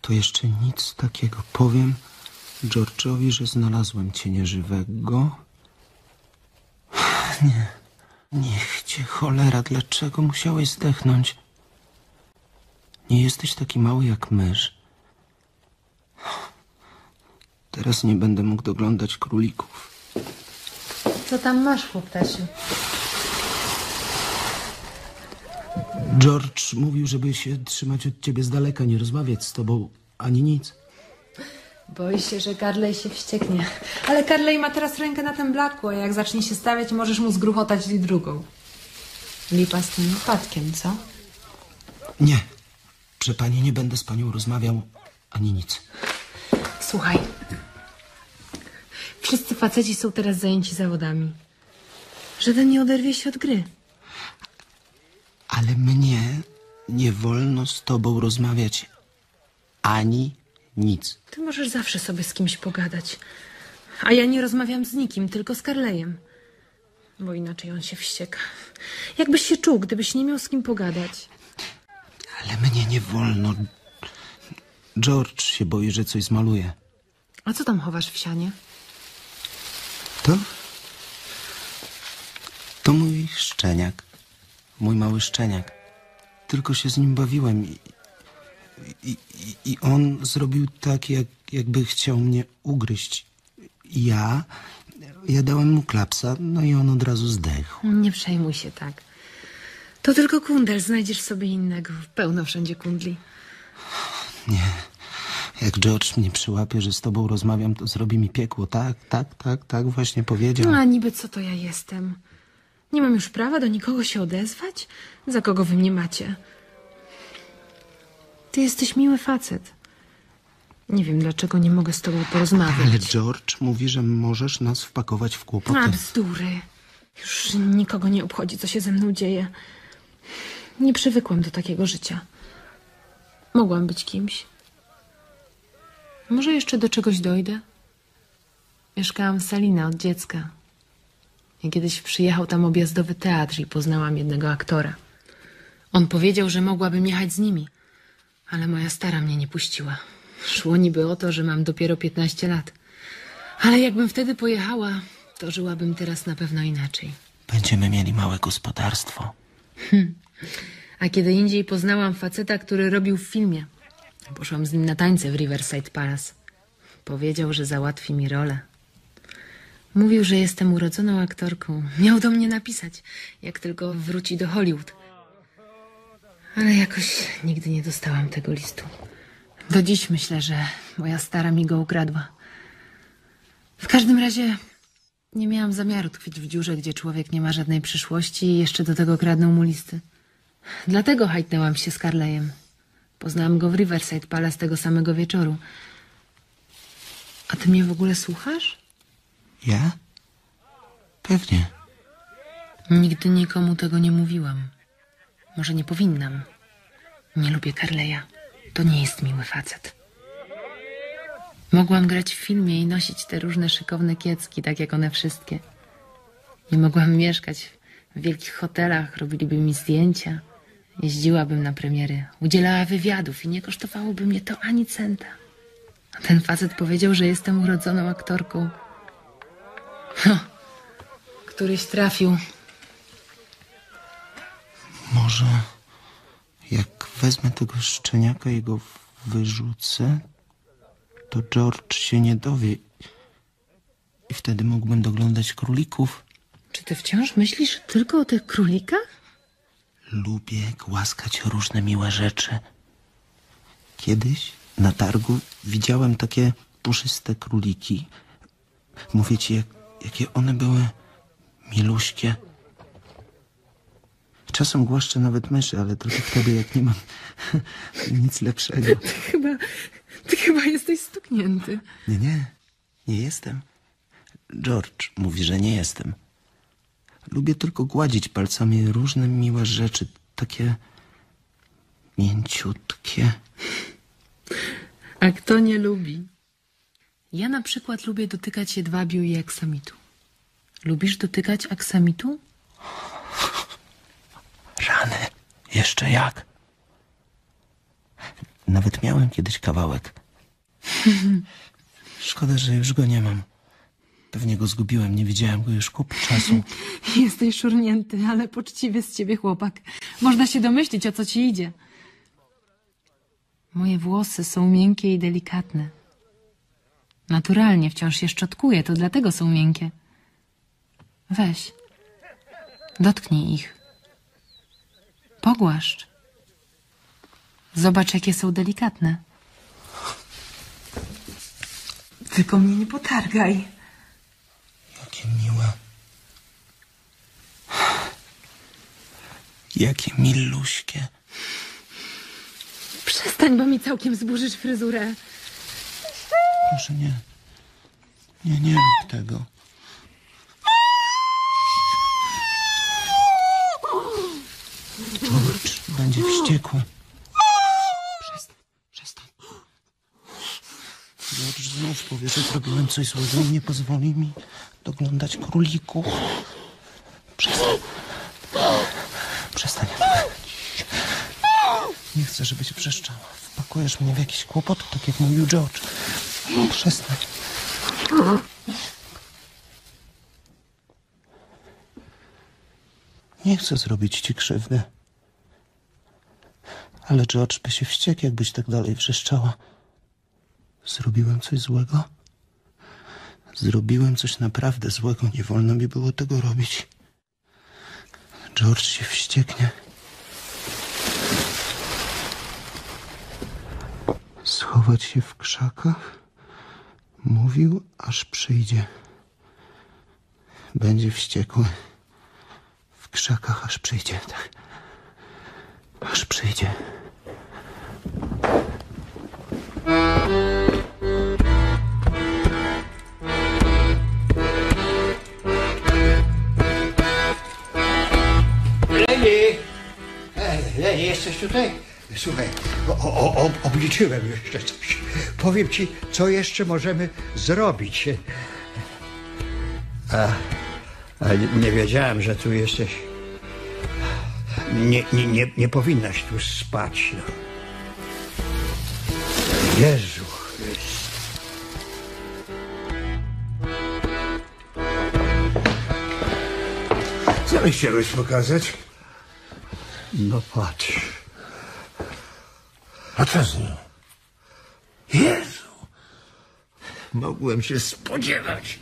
Speaker 4: To jeszcze nic takiego. Powiem George'owi, że znalazłem cię nieżywego. Nie. Niech cię cholera, dlaczego musiałeś zdechnąć? Nie jesteś taki mały jak mysz. Teraz nie będę mógł doglądać królików.
Speaker 9: Co tam masz, chłoptasiu?
Speaker 4: George mówił, żeby się trzymać od ciebie z daleka, nie rozmawiać z tobą ani nic.
Speaker 9: Boi się, że Carley się wścieknie. Ale Carley ma teraz rękę na tym blaku, a jak zacznie się stawiać, możesz mu zgruchotać i drugą. Lipa z tym wypadkiem, co?
Speaker 4: Nie. Że pani nie będę z panią rozmawiał ani nic.
Speaker 9: Słuchaj. Wszyscy faceci są teraz zajęci zawodami. Żaden nie oderwie się od gry.
Speaker 4: Ale mnie nie wolno z tobą rozmawiać ani nic.
Speaker 9: Ty możesz zawsze sobie z kimś pogadać. A ja nie rozmawiam z nikim, tylko z Carleyem. Bo inaczej on się wścieka. Jakbyś się czuł, gdybyś nie miał z kim pogadać.
Speaker 4: Ale mnie nie wolno. George się boi, że coś zmaluje.
Speaker 9: A co tam chowasz w sianie?
Speaker 4: To? To mój szczeniak. Mój mały szczeniak. Tylko się z nim bawiłem i, i, i, i on zrobił tak, jak, jakby chciał mnie ugryźć. Ja, ja dałem mu klapsa, no i on od razu zdechł.
Speaker 9: Nie przejmuj się tak. To tylko kundel, znajdziesz sobie innego. Pełno wszędzie kundli.
Speaker 4: Nie. Jak George mnie przyłapie, że z tobą rozmawiam, to zrobi mi piekło. Tak, tak, tak, tak właśnie powiedział.
Speaker 9: No a niby co to ja jestem? Nie mam już prawa do nikogo się odezwać? Za kogo wy mnie macie? Ty jesteś miły facet. Nie wiem, dlaczego nie mogę z tobą porozmawiać.
Speaker 4: Ale George mówi, że możesz nas wpakować w kłopoty.
Speaker 9: A bzdury. Już nikogo nie obchodzi, co się ze mną dzieje. Nie przywykłam do takiego życia. Mogłam być kimś. Może jeszcze do czegoś dojdę? Mieszkałam w Salina od dziecka. I kiedyś przyjechał tam objazdowy teatr i poznałam jednego aktora. On powiedział, że mogłabym jechać z nimi, ale moja stara mnie nie puściła. Szło niby o to, że mam dopiero 15 lat. Ale jakbym wtedy pojechała, to żyłabym teraz na pewno inaczej.
Speaker 4: Będziemy mieli małe gospodarstwo.
Speaker 9: Hm. A kiedy indziej poznałam faceta, który robił w filmie. Poszłam z nim na tańce w Riverside Palace. Powiedział, że załatwi mi rolę. Mówił, że jestem urodzoną aktorką. Miał do mnie napisać, jak tylko wróci do Hollywood. Ale jakoś nigdy nie dostałam tego listu. Do dziś myślę, że moja stara mi go ukradła. W każdym razie nie miałam zamiaru tkwić w dziurze, gdzie człowiek nie ma żadnej przyszłości i jeszcze do tego kradną mu listy. Dlatego hajtnęłam się z Carleyem. Poznałam go w Riverside Palace tego samego wieczoru. A ty mnie w ogóle słuchasz?
Speaker 4: Ja? Pewnie.
Speaker 9: Nigdy nikomu tego nie mówiłam. Może nie powinnam. Nie lubię Carleya. To nie jest miły facet. Mogłam grać w filmie i nosić te różne szykowne kiecki, tak jak one wszystkie. Nie mogłam mieszkać w wielkich hotelach, robiliby mi zdjęcia. Jeździłabym na premiery, udzielała wywiadów i nie kosztowałoby mnie to ani centa. A ten facet powiedział, że jestem urodzoną aktorką. No, któryś trafił.
Speaker 4: Może jak wezmę tego szczeniaka i go wyrzucę, to George się nie dowie. I wtedy mógłbym doglądać królików.
Speaker 9: Czy ty wciąż myślisz tylko o tych królikach?
Speaker 4: Lubię głaskać różne miłe rzeczy. Kiedyś na targu widziałem takie puszyste króliki. Mówię ci, jak, jakie one były miluśkie. Czasem głaszczę nawet myszy, ale tylko wtedy, jak nie mam nic lepszego.
Speaker 9: Ty chyba, ty chyba jesteś stuknięty.
Speaker 4: Nie, nie, nie jestem. George mówi, że nie jestem. Lubię tylko gładzić palcami różne miłe rzeczy, takie mięciutkie.
Speaker 9: A kto nie lubi? Ja na przykład lubię dotykać jedwabiu i aksamitu. Lubisz dotykać aksamitu?
Speaker 4: Rany, jeszcze jak. Nawet miałem kiedyś kawałek. Szkoda, że już go nie mam. Pewnie go zgubiłem, nie widziałem go już kup czasu.
Speaker 9: Jesteś szurnięty, ale poczciwy z ciebie chłopak. Można się domyślić, o co ci idzie. Moje włosy są miękkie i delikatne. Naturalnie wciąż je szczotkuję, to dlatego są miękkie. Weź. Dotknij ich. Pogłaszcz. Zobacz, jakie są delikatne. Tylko mnie nie potargaj.
Speaker 4: Jakie miłe. Jakie miluśkie.
Speaker 9: Przestań, bo mi całkiem zburzysz fryzurę.
Speaker 4: Proszę nie. Nie, nie rób tego. George będzie wściekły. Przestań, przestań. George znów powie, że zrobiłem coś złego i nie pozwoli mi doglądać królików. Przestań. Przestań. Nie chcę, żebyś wrzeszczała. Wpakujesz mnie w jakieś kłopoty, tak jak mówił George. Przestań. Nie chcę zrobić ci krzywdy. Ale George by się wściekł, jakbyś tak dalej wrzeszczała. Zrobiłem coś złego? Zrobiłem coś naprawdę złego. Nie wolno mi było tego robić. George się wścieknie. Schować się w krzakach? Mówił, aż przyjdzie. Będzie wściekły. W krzakach aż przyjdzie, tak. Aż przyjdzie.
Speaker 7: Jesteś tutaj? Słuchaj, o, o, o, obliczyłem jeszcze coś. Powiem ci, co jeszcze możemy zrobić. A, a nie wiedziałem, że tu jesteś. Nie, nie, nie, nie powinnaś tu spać. No. Jezu.
Speaker 11: Co mi pokazać?
Speaker 7: No patrz.
Speaker 11: A co z nią? Jezu! Mogłem się spodziewać.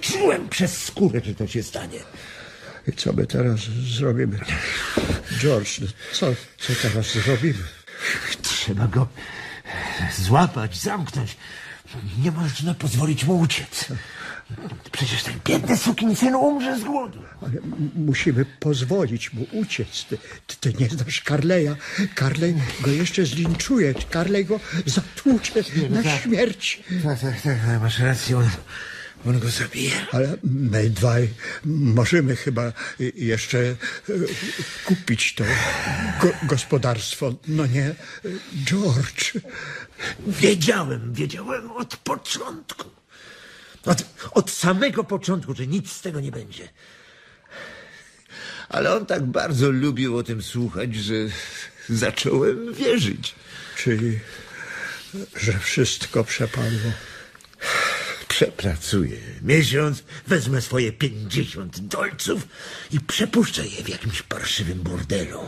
Speaker 11: Czułem przez skórę, że to się stanie.
Speaker 7: I co my teraz zrobimy? George, no co, co teraz zrobimy?
Speaker 3: Trzeba go złapać, zamknąć. Nie można pozwolić mu uciec. Przecież ten biedny sukinsyn umrze z głodu.
Speaker 7: Ale musimy pozwolić mu uciec. Ty, ty, ty nie znasz Carleya. Carley go jeszcze zlinczuje. Carley go zatłucze na
Speaker 3: tak.
Speaker 7: śmierć.
Speaker 3: Tak, tak, tak, ale masz rację, on, on go zabije.
Speaker 7: Ale my dwaj możemy chyba jeszcze y, kupić to go, gospodarstwo. No nie, y, George.
Speaker 3: Wiedziałem, wiedziałem od początku. Od, od samego początku, że nic z tego nie będzie. Ale on tak bardzo lubił o tym słuchać, że zacząłem wierzyć.
Speaker 7: Czyli, że wszystko przepadło.
Speaker 3: Przepracuję miesiąc, wezmę swoje pięćdziesiąt dolców i przepuszczę je w jakimś parszywym bordelu.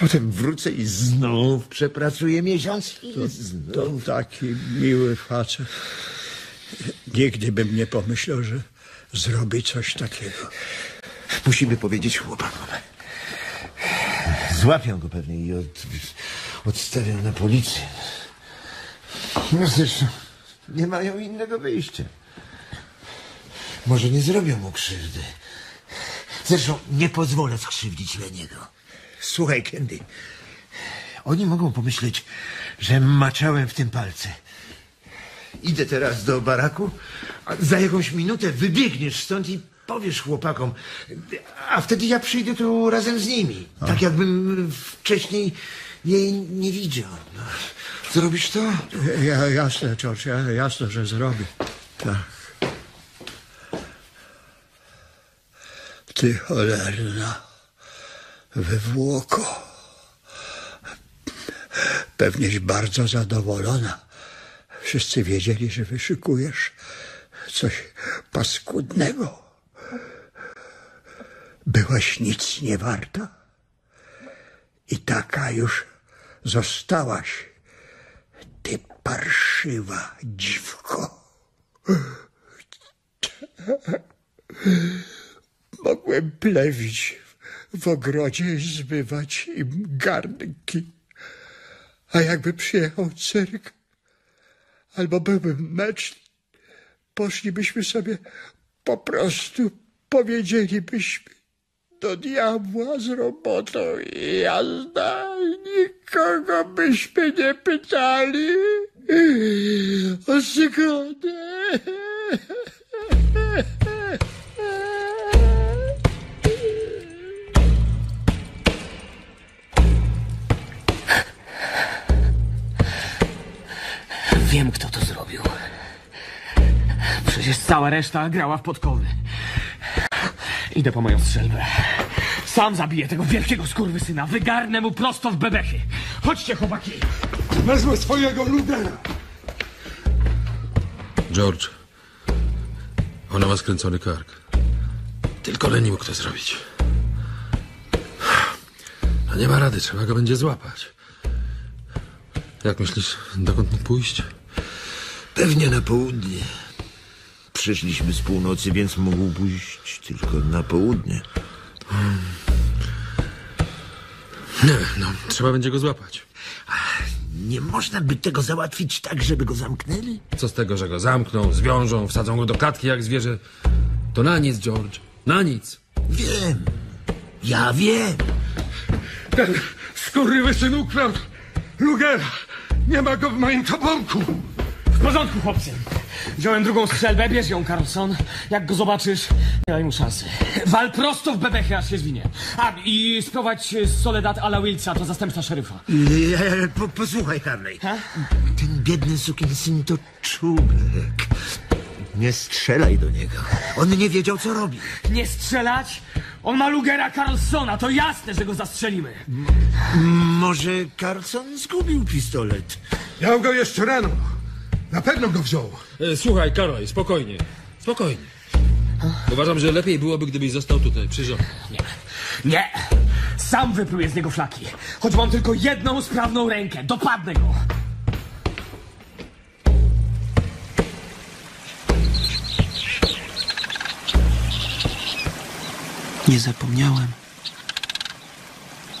Speaker 3: Potem wrócę i znów przepracuję miesiąc i
Speaker 7: To
Speaker 3: znów.
Speaker 7: taki miły facet. Nigdy bym nie pomyślał, że zrobi coś takiego.
Speaker 3: Musimy powiedzieć chłopakom. Złapią go pewnie i od, odstawią na policję. No zresztą nie mają innego wyjścia. Może nie zrobią mu krzywdy. Zresztą nie pozwolę skrzywdzić Leniego. Słuchaj, Candy. Oni mogą pomyśleć, że maczałem w tym palce. Idę teraz do baraku, a za jakąś minutę wybiegniesz stąd i powiesz chłopakom. A wtedy ja przyjdę tu razem z nimi. Tak jakbym wcześniej jej nie widział. No. Zrobisz to?
Speaker 7: Ja, jasne, George, ja, jasne, że zrobię. Tak. Ty cholerna wywłoko. Pewnieś bardzo zadowolona. Wszyscy wiedzieli, że wyszykujesz coś paskudnego. Byłaś nic nie warta. I taka już zostałaś. Ty parszywa dziwko. Mogłem plewić w ogrodzie i zmywać im garnki. A jakby przyjechał cyrk, albo byłby mecz, poszlibyśmy sobie po prostu, powiedzielibyśmy do diabła z robotą i jazda. Nikogo byśmy nie pytali o sekundę.
Speaker 8: Wiem, kto to zrobił. Przecież cała reszta grała w podkowy. Idę po moją strzelbę. Sam zabiję tego wielkiego skurwysyna. Wygarnę mu prosto w bebechy. Chodźcie, chłopaki.
Speaker 11: Wezmę swojego ludera.
Speaker 12: George. Ona ma skręcony kark. Tylko Leni mógł to zrobić. No nie ma rady, trzeba go będzie złapać. Jak myślisz, dokąd mógł pójść?
Speaker 3: Pewnie na południe. Przyszliśmy z północy, więc mógł pójść tylko na południe.
Speaker 12: Nie, no, trzeba będzie go złapać.
Speaker 3: Nie można by tego załatwić tak, żeby go zamknęli?
Speaker 12: Co z tego, że go zamkną, zwiążą, wsadzą go do klatki jak zwierzę? To na nic, George. Na nic.
Speaker 3: Wiem. Ja wiem.
Speaker 11: Ten skurwysyn ukradł Lugera. Nie ma go w moim toporku.
Speaker 8: W porządku, chłopcy. Wziąłem drugą strzelbę, bierz ją, Carlson. Jak go zobaczysz, nie daj mu szansy. Wal prosto w bebechy, aż się zwinie. A, i sprowadź z Soledad Ala Wilsa, to zastępca szeryfa.
Speaker 3: E, Po, posłuchaj, Harley. Ten biedny sukinsyn to czubek. Nie strzelaj do niego. On nie wiedział, co robi.
Speaker 8: Nie strzelać? On ma Lugera Carlsona, to jasne, że go zastrzelimy.
Speaker 3: Może Carlson zgubił pistolet.
Speaker 11: Miał go jeszcze rano. Na pewno go wziął.
Speaker 12: E, słuchaj, Karol, spokojnie. Spokojnie. Uważam, że lepiej byłoby, gdybyś został tutaj, przy żonie.
Speaker 8: Nie. Nie! Sam wypluję z niego flaki. Choć mam tylko jedną sprawną rękę. Dopadnę go.
Speaker 4: Nie zapomniałem.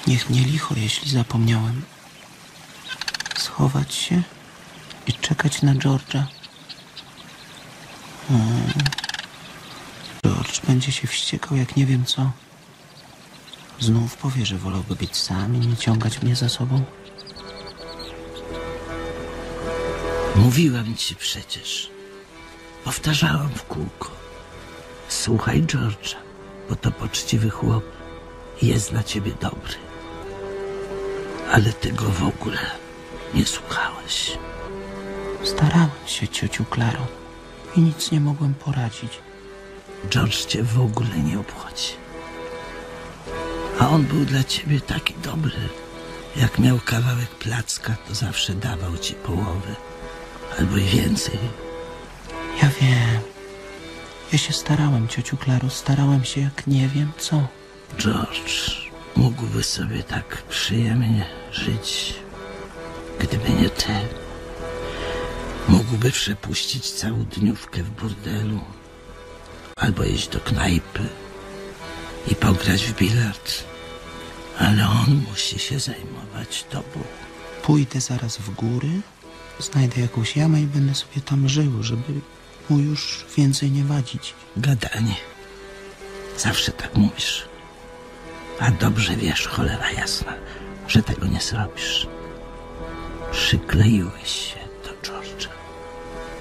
Speaker 4: Niech mnie licho, jeśli zapomniałem. schować się i czekać na George'a. Hmm. George będzie się wściekał jak nie wiem co. Znów powie, że wolałby być sam i nie ciągać mnie za sobą.
Speaker 2: Mówiłam ci przecież. Powtarzałam w kółko. Słuchaj George'a, bo to poczciwy chłop jest dla ciebie dobry. Ale ty go w ogóle nie słuchałeś.
Speaker 4: Starałem się, ciociu Klaro, i nic nie mogłem poradzić.
Speaker 2: George cię w ogóle nie obchodzi. A on był dla ciebie taki dobry. Jak miał kawałek placka, to zawsze dawał ci połowę. Albo i więcej.
Speaker 4: Ja wiem. Ja się starałem, ciociu Klaro, starałem się jak nie wiem co.
Speaker 2: George mógłby sobie tak przyjemnie żyć, gdyby nie ty. Mógłby przepuścić całą dniówkę w burdelu, albo iść do knajpy i pograć w bilard. Ale on musi się zajmować tobą.
Speaker 4: Pójdę zaraz w góry, znajdę jakąś jamę i będę sobie tam żył, żeby mu już więcej nie wadzić.
Speaker 2: Gadanie. Zawsze tak mówisz. A dobrze wiesz, cholera jasna, że tego nie zrobisz. Przykleiłeś się do George'a.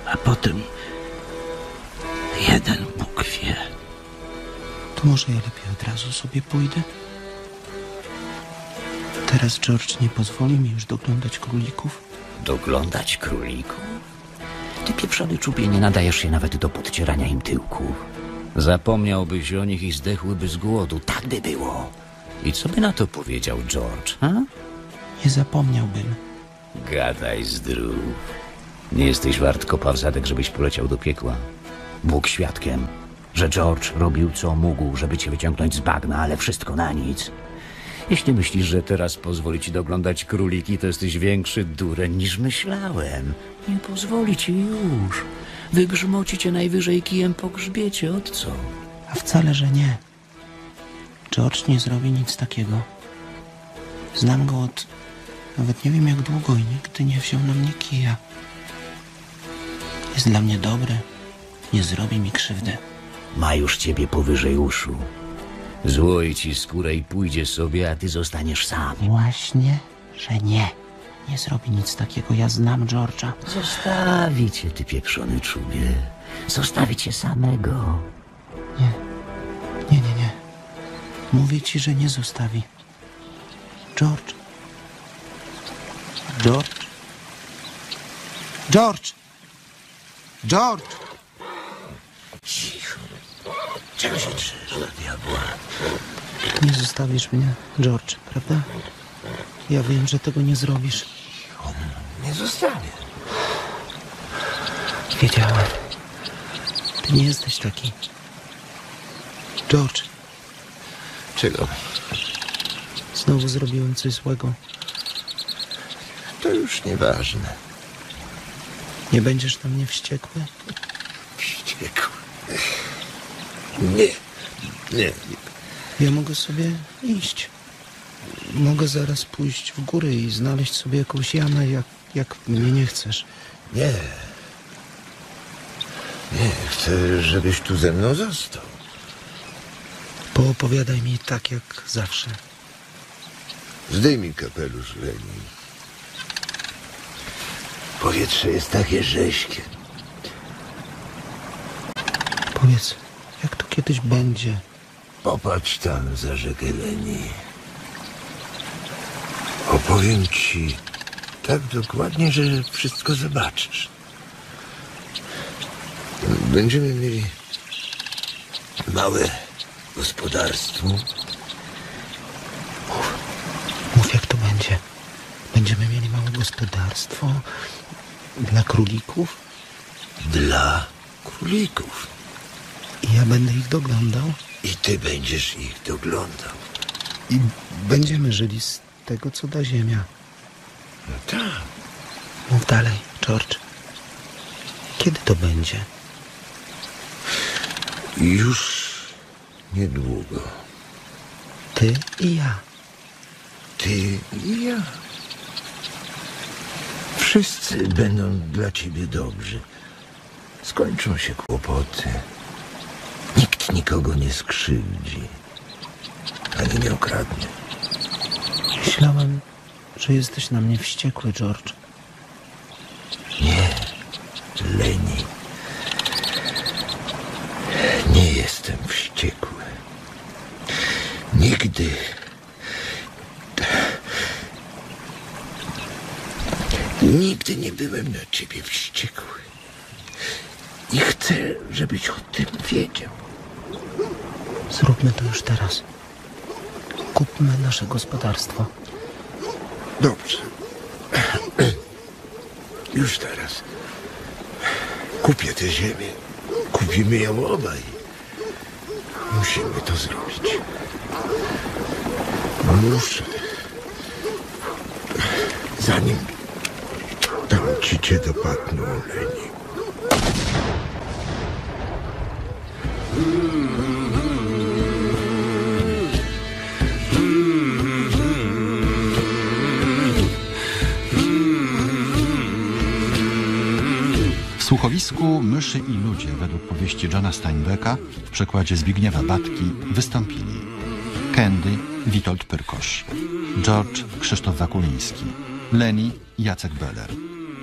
Speaker 2: A potem jeden Bóg wie.
Speaker 4: To może ja lepiej od razu sobie pójdę? Teraz George nie pozwoli mi już doglądać królików.
Speaker 5: Doglądać królików? Ty pieprzony czubie nie nadajesz się nawet do podcierania im tyłków. Zapomniałbyś o nich i zdechłyby z głodu. Tak by było. I co by na to powiedział George, ha?
Speaker 4: Nie zapomniałbym.
Speaker 5: Gadaj zdrów. Nie jesteś wart kopa w zadek, żebyś poleciał do piekła. Bóg świadkiem, że George robił co mógł, żeby cię wyciągnąć z bagna, ale wszystko na nic. Jeśli myślisz, że teraz pozwoli ci doglądać króliki, to jesteś większy dureń niż myślałem. Nie pozwoli ci już. Wygrzmoci cię najwyżej kijem po grzbiecie, od co?
Speaker 4: A wcale, że nie. George nie zrobi nic takiego. Znam go od nawet nie wiem jak długo i nigdy nie wziął na mnie kija. Jest dla mnie dobry. Nie zrobi mi krzywdy.
Speaker 5: Ma już ciebie powyżej uszu. Złoi ci skórę i pójdzie sobie, a ty zostaniesz sam.
Speaker 4: Właśnie, że nie. Nie zrobi nic takiego. Ja znam George'a.
Speaker 5: Zostawi cię, ty pieprzony czubie. Zostawi cię samego.
Speaker 4: Nie, nie, nie. Mówię ci, że nie zostawi. George. George. George. George.
Speaker 2: Cicho. Czego się drzesz do diabła?
Speaker 4: Nie zostawisz mnie, George, prawda? Ja wiem, że tego nie zrobisz.
Speaker 2: On nie zostanie.
Speaker 4: Wiedziałem. Ty nie jesteś taki. George,
Speaker 3: Czego?
Speaker 4: znowu zrobiłem coś złego.
Speaker 3: To już nieważne.
Speaker 4: Nie będziesz na mnie wściekły?
Speaker 3: Wściekł. Nie. Nie.
Speaker 4: Ja mogę sobie iść. Mogę zaraz pójść w góry i znaleźć sobie jakąś jamę, jak, jak mnie nie chcesz.
Speaker 3: Nie. Nie, chcę, żebyś tu ze mną został.
Speaker 4: Poopowiadaj mi tak jak zawsze.
Speaker 3: Zdejmij kapelusz, Leni. Powietrze jest takie rześkie.
Speaker 4: Powiedz, kiedyś będzie?
Speaker 3: Popatrz tam za rzekę Leni. Opowiem ci tak dokładnie, że wszystko zobaczysz. Będziemy mieli małe gospodarstwo.
Speaker 4: Mów, jak to będzie. Będziemy mieli małe gospodarstwo dla królików
Speaker 3: Dla królików.
Speaker 4: I ja będę ich doglądał
Speaker 3: I ty będziesz ich doglądał.
Speaker 4: i będziemy żyli z tego, co da ziemia.
Speaker 3: No tak.
Speaker 4: Mów dalej, George. Kiedy to będzie?
Speaker 3: Już niedługo.
Speaker 4: Ty i ja.
Speaker 3: Ty i ja. Wszyscy będą dla ciebie dobrzy. Skończą się kłopoty. Nikogo nie skrzywdzi. Ani nie okradnie.
Speaker 4: Myślałem, że jesteś na mnie wściekły, George.
Speaker 3: Nie, Leni. Nie jestem wściekły. Nigdy. Nigdy nie byłem na ciebie wściekły. I chcę, żebyś o tym wiedział.
Speaker 4: Zróbmy to już teraz. Kupmy nasze gospodarstwo.
Speaker 3: Dobrze. Już teraz. Kupię tę ziemię. Kupimy ją obaj. Musimy to zrobić. Muszę. Zanim tam ci cię dopadną, Leni.
Speaker 1: Słuchowisku Myszy i ludzie według powieści Johna Steinbecka w przekładzie Zbigniewa Batki wystąpili Candy Witold Pyrkosz, George Krzysztof Wakuliński, Leni Jacek Beller,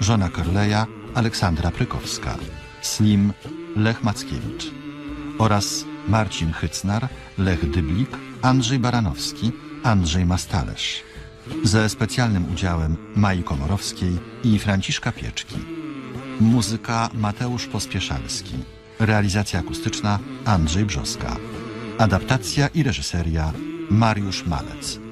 Speaker 1: żona Corleja Aleksandra Prykowska, Slim Lech Mackiewicz oraz Marcin Hycnar, Lech Dyblik, Andrzej Baranowski, Andrzej Mastalerz. Ze specjalnym udziałem Mai Komorowskiej i Franciszka Pieczki. Muzyka Mateusz Pospieszalski. Realizacja akustyczna Andrzej Brzoska. Adaptacja i reżyseria Mariusz Malec.